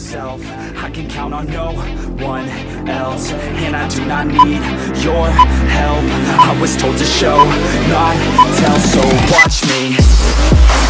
myself. I can count on no one else. And I do not need your help. I was told to show, not tell So watch me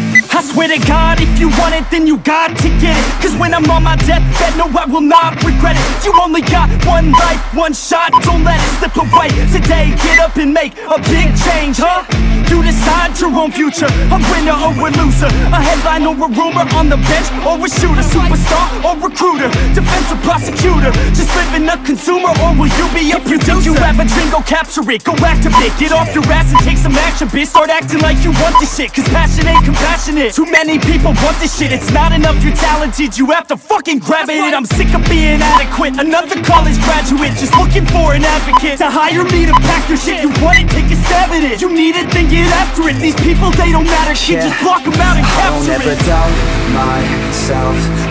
I swear to God, if you want it, then you got to get it. Cause when I'm on my deathbed, no, I will not regret it. You only got one life, one shot, don't let it slip away. Today, get up and make a big change, huh? You decide your own future, a winner or a loser. A headline or a rumor, on the bench or a shooter Superstar or recruiter, defensive prosecutor. Just living a consumer, or will you be a if producer? If you have a dream, go capture it, go activate Get off your ass and take some action, bitch. Start acting like you want this shit, cause passion ain't compassionate. Too many people want this shit, it's not enough you're talented You have to fucking grab it, I'm sick of being adequate. Another college graduate, just looking for an advocate To hire me to pack your shit, you want it, take a stab at it? You need it, then get after it. These people, they don't matter shit, just block them out and I don't capture ever doubt myself